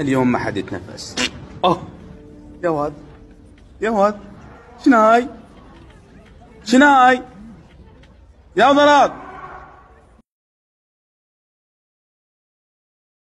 اليوم ما حد يتنفس. آه يا واد. يا واد. شناي شناي يا وضلات